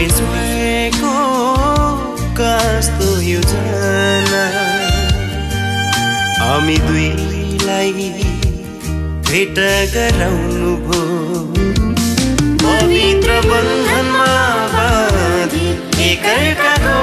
परमेश्वरको कस्तो योजना हामी दुईलाई भेट गराउनु भो पवित्र बन्धनमा बाँधी एकअर्काको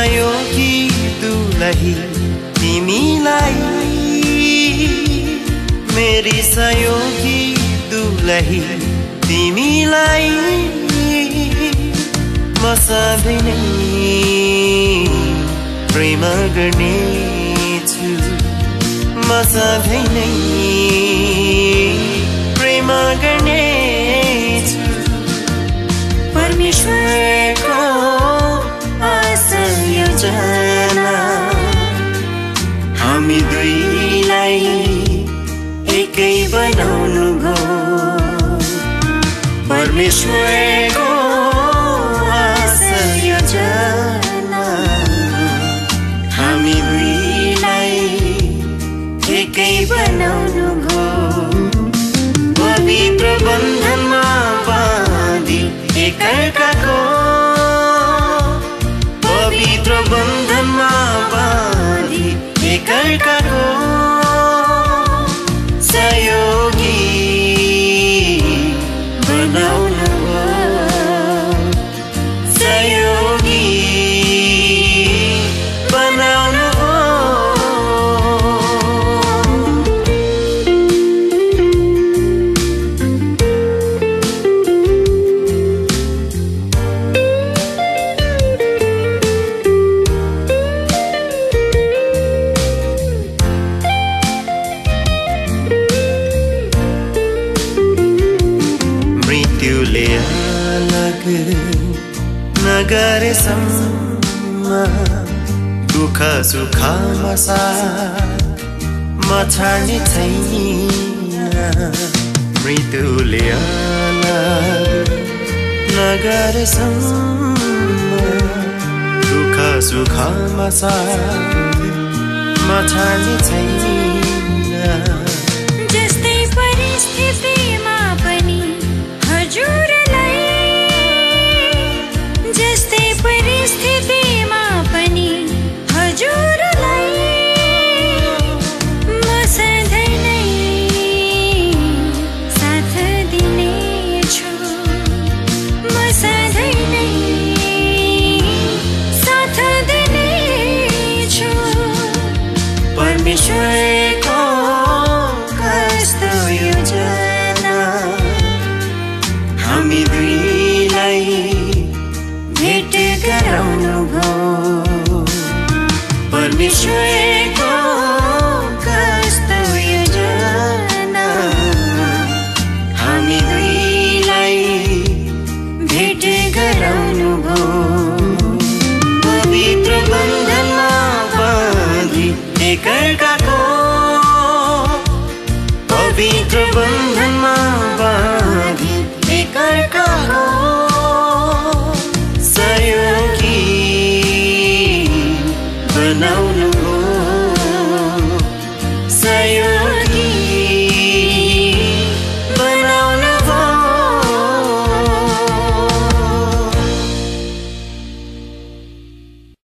मेरी सहयोगी दुलही तिमीलाई मेरी सहयोगी दुलही तिमीलाई म सधैँ नै प्रेम गर्नेछु म सधैँ नै प्रेम गर्नेछु परमेश्वरको असल योजना हामी दुईलाई एकै बनाउनु भो पवित्र बन्धनमा बाँधी एकअर्काको पवित्र बन्धनमा अलग नगरेसम्म दुःख सुखमा साथ म छाड्ने छैन। मृत्युले अलग नगरेसम्म दुःख सुखमा छैन।